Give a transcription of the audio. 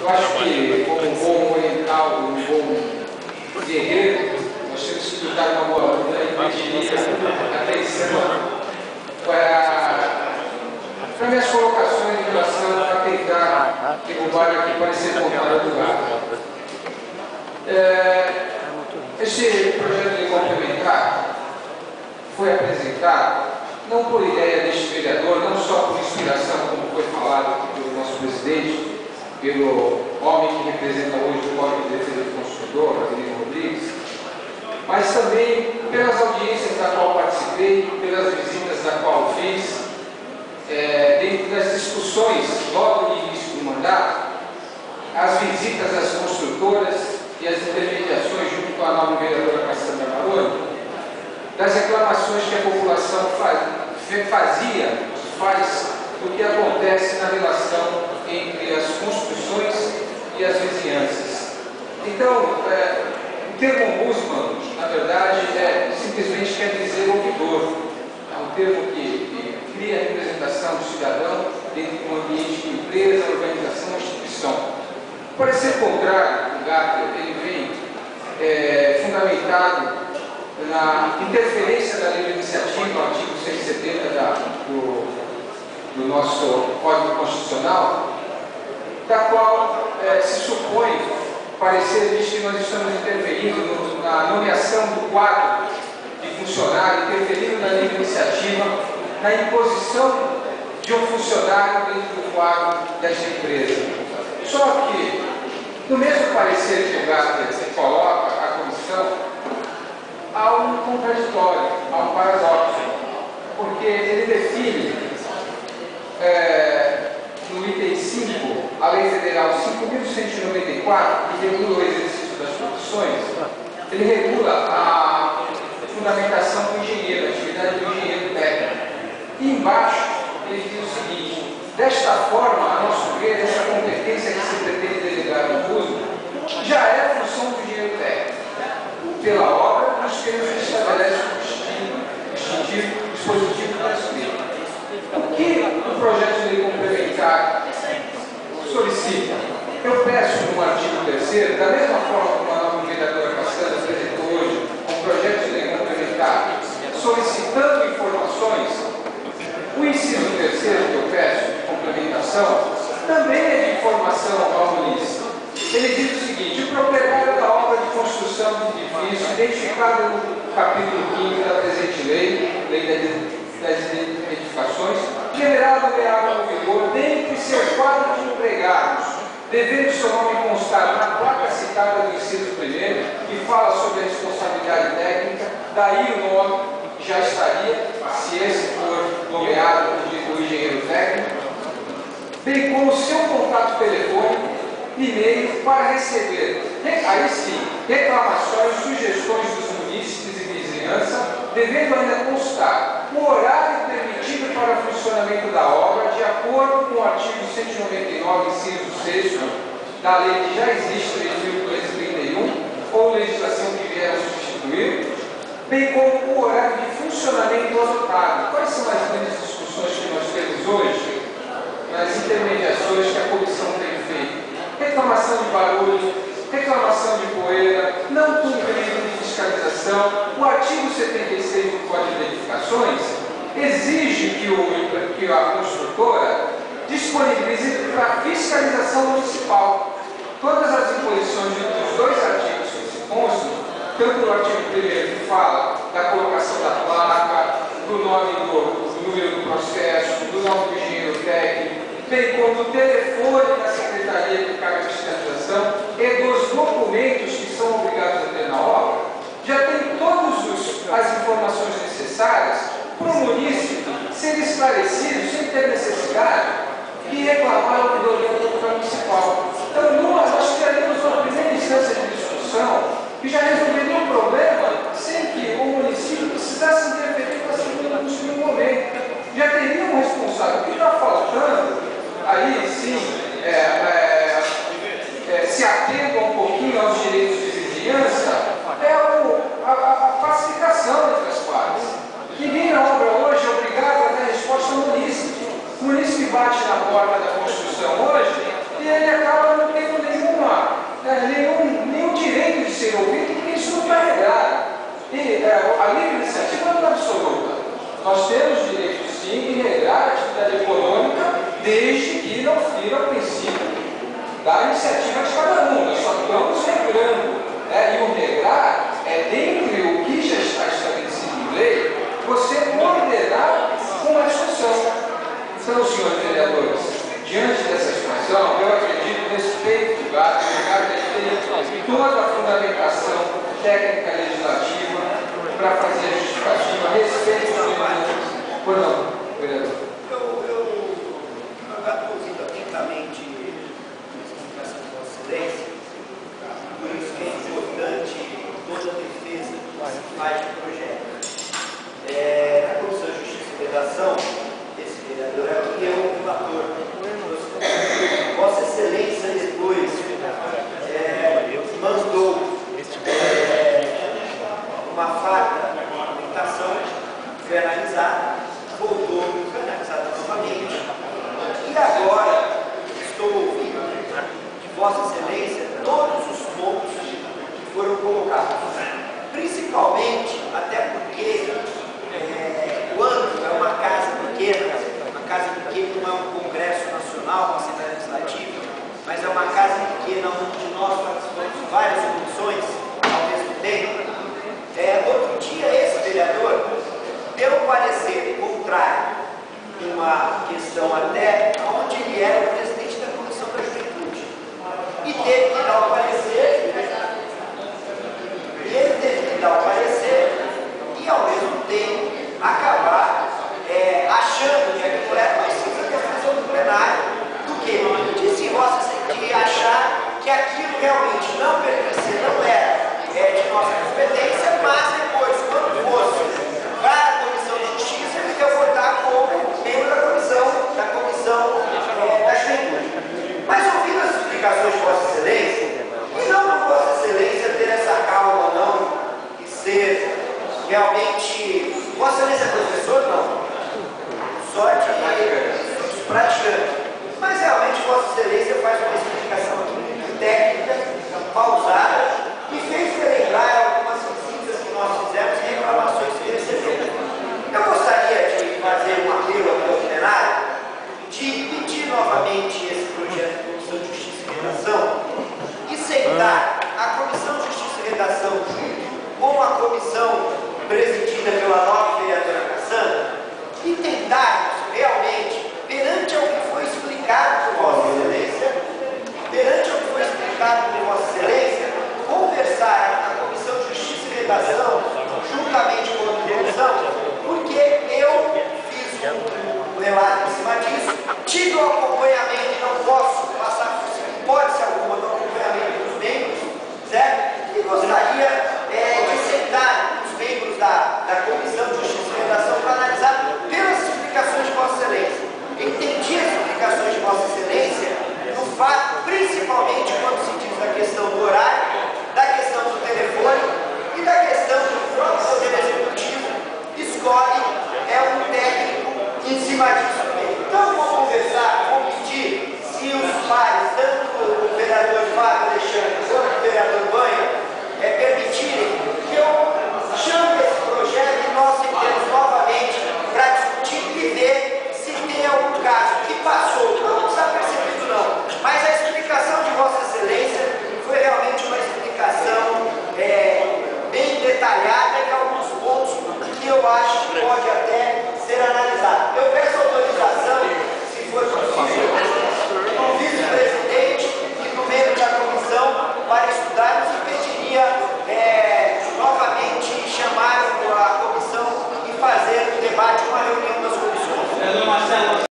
Eu acho que, como um bom oriental, um bom guerreiro, nós temos que lutar uma boa luta e pediria atenção para, para minhas colocações em relação a tentar derrubar aqui, parecer voltar do lugar. É, esse projeto de complementar foi apresentado não por ideia deste vereador, não só por inspiração, como foi falado pelo nosso presidente, pelo homem que representa hoje o Código de Defesa do Consumidor, Adelino Rodrigues, mas também pelas audiências da qual participei, pelas visitas da qual fiz, é, dentro das discussões logo no início do mandato, as visitas às construtoras e as intermediações junto com a nova vereadora Cassandra Maroni, das reclamações que a população fazia, faz do que acontece na relação entre as construções e as vizinhanças. Então, é, o termo ombudsman, na verdade, é, simplesmente quer dizer ouvidor. É um termo que, que cria a representação do cidadão dentro de um ambiente de empresa, organização, instituição. O parecer contrário, o GATER, ele vem é, fundamentado na interferência da lei iniciativa, artigo 170 da, do, do, nosso Código Constitucional, supõe, parecer diz que nós estamos interferindo na nomeação do quadro de funcionário, interferindo na iniciativa, na imposição de um funcionário dentro do quadro desta empresa. Só que, no mesmo parecer que o Gaster coloca, a comissão, há um contraditório, há um paradoxo, porque ele define é, no item 5, a Lei Federal 5.194, que regula o exercício das profissões, ele regula a fundamentação do engenheiro, a atividade do engenheiro técnico. E embaixo ele diz o seguinte, desta forma, a nosso ver, essa competência que se pretende delegar no uso já é função do engenheiro técnico. Pela obra os termos que estabelece o distintivo, dispositivo da escrita. O que o projeto de lei complementar solicita? Eu peço no artigo 3 da mesma forma como a nova vereadora Castanha apresentou hoje, um projeto de lei complementar solicitando informações, o inciso terceiro que eu peço de complementação também é de informação ao município. Ele diz o seguinte, o proprietário da obra de construção de edifício, identificado no capítulo 15 da presente lei, lei das edificações, generado nomeado no vigor, dentre seu quadro de empregados, devendo seu nome constar na placa citada do inciso primeiro, que fala sobre a responsabilidade técnica, daí o nome já estaria, se esse for nomeado o engenheiro técnico, bem como seu contato telefônico, e-mail para receber, aí sim, reclamações, sugestões dos munícipes e vizinhança, devendo ainda constar o horário permitido para o funcionamento da obra, de acordo com o artigo 199, inciso 6 da lei que já existe, 3.231, ou legislação que vier a substituir, bem como o horário de funcionamento adotado. Quais são as grandes discussões que nós temos hoje nas intermediações que a comissão tem feito? reclamação de barulho, reclamação de poeira, não cumprimento de fiscalização. O artigo 76 do Código de Edificações exige que, o, que a construtora disponibilize para fiscalização municipal todas as imposições dos dois artigos que se constam, tanto no artigo 1 que fala da colocação da placa, do nome do, do número do processo, do nome do engenheiro técnico, bem como do telefone da Secretaria que cabe a fiscalização e dos documentos que são obrigados a ter na obra, já tem todas as informações necessárias para o município ser esclarecido sem ter necessidade de reclamar a ouvidoria pública municipal. Então, nós, nós teríamos uma primeira instância de discussão que já resolveria um problema sem que o município precisasse interferir para se no momento. Já teria um responsável. O que está faltando aí sim eu não, vereador. Eu, eu aconselho atentamente essa por isso que é importante toda a defesa que faz projeto. É, Comissão de Justiça e Vossa Excelência é professor? Não. Sorte, amiga, praticantes. Mas realmente Vossa Excelência faz uma